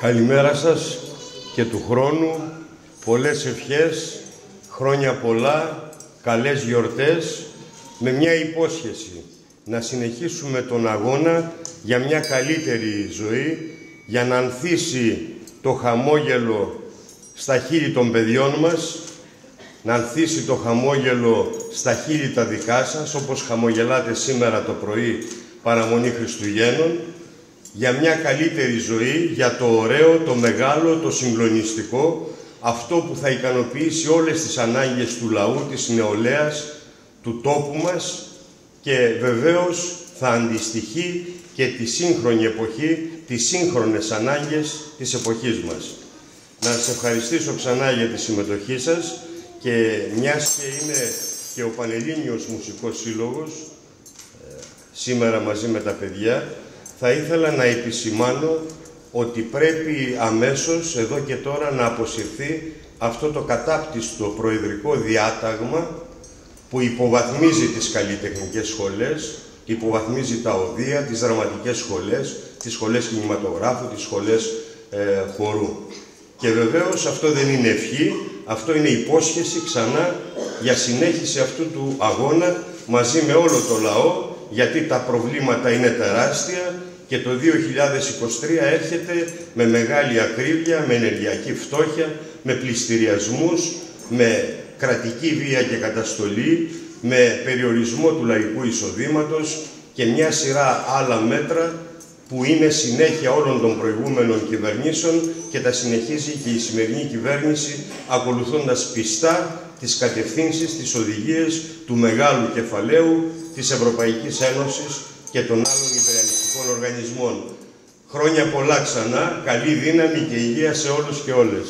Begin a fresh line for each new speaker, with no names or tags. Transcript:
Καλημέρα σας και του χρόνου, πολλές ευχές, χρόνια πολλά, καλές γιορτές, με μια υπόσχεση να συνεχίσουμε τον αγώνα για μια καλύτερη ζωή, για να ανθίσει το χαμόγελο στα χείλη των παιδιών μας, να ανθίσει το χαμόγελο στα χείλη τα δικά σας, όπως χαμογελάτε σήμερα το πρωί παραμονή Χριστουγέννων, για μια καλύτερη ζωή, για το ωραίο, το μεγάλο, το συγκλονιστικό, αυτό που θα ικανοποιήσει όλες τις ανάγκες του λαού, της νεολαίας, του τόπου μας και βεβαίως θα αντιστοιχεί και τη σύγχρονη εποχή, τις σύγχρονες ανάγκες της εποχής μας. Να σας ευχαριστήσω ξανά για τη συμμετοχή σας και μιας και είναι και ο Πανελλήνιος Μουσικός Σύλλογος, ε, σήμερα μαζί με τα παιδιά, θα ήθελα να επισημάνω ότι πρέπει αμέσως εδώ και τώρα να αποσυρθεί αυτό το κατάπτυστο προεδρικό διάταγμα που υποβαθμίζει τις καλλιτεχνικές σχολές, υποβαθμίζει τα οδεία, τις δραματικές σχολές, τις σχολές κινηματογράφου, τις σχολές ε, χορού. Και βεβαίως αυτό δεν είναι ευχή, αυτό είναι υπόσχεση ξανά για συνέχιση αυτού του αγώνα μαζί με όλο το λαό, γιατί τα προβλήματα είναι τεράστια και το 2023 έρχεται με μεγάλη ακρίβεια, με ενεργειακή φτώχεια, με πληστηριασμούς, με κρατική βία και καταστολή, με περιορισμό του λαϊκού εισοδήματος και μια σειρά άλλα μέτρα που είναι συνέχεια όλων των προηγούμενων κυβερνήσεων και τα συνεχίζει και η σημερινή κυβέρνηση ακολουθώντας πιστά τις κατευθύνσεις, τις οδηγίες του μεγάλου κεφαλαίου της Ευρωπαϊκής Ένωσης και των άλλων υπεραλιστικών οργανισμών. Χρόνια πολλά ξανά, καλή δύναμη και υγεία σε όλους και όλες.